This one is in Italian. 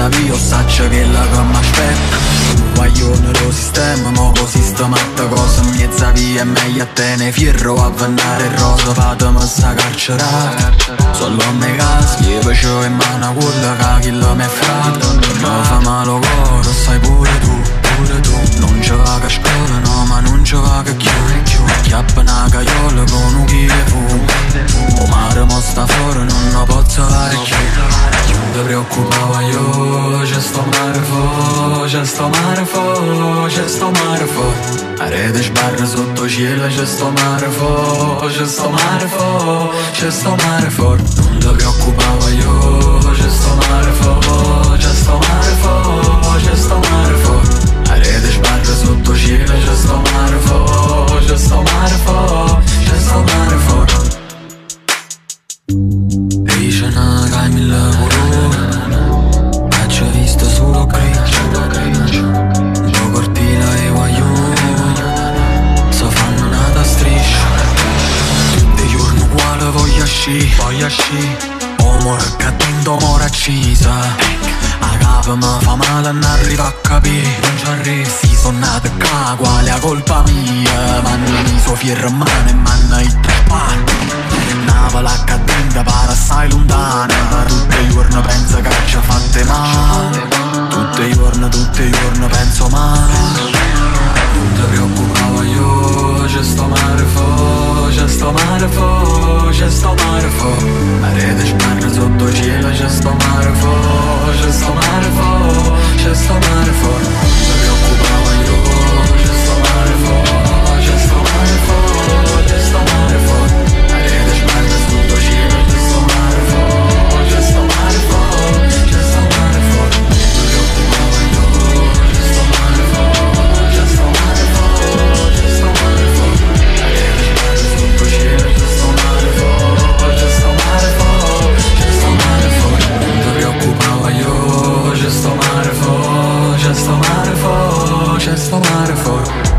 mezza via, saccia che la che mi aspetta guaglione lo sistema, mo così sta matta cosa in mezza via è meglio a te ne fierro a vennare rosa fatemi sta carcerata Solo me caschi, facevo in mano quella che chi la mi è fatta Mi fa male cuore, sai pure tu, pure tu. Non ci va a scuola, no, ma non ci va che chiudi Chiappa una caiola con un chilo di fumo O mare mo sta fuori, non lo posso fare più Non ti preoccupare io, c'è sto mare fuori, c'è sto mare fuori, c'è sto mare fuori a rete sbarra sotto cielo, c'è sto mare fuori, c'è sto mare fuori, c'è sto mare fuori Non ti preoccupare sci Voglio sci Uomo cattivo mora accisa. A capo mi fa male non arrivo a capire. Non ci arrivo. Sì sono nato qua Quale è colpa mia? Manno mi so fierro in mano E manno i tre Navala cadente pare assai lontana. Tutti i giorni penso che ci ha fatte male. Tutti i giorni, tutti i giorni penso male. Non ti preoccupare io for waterfall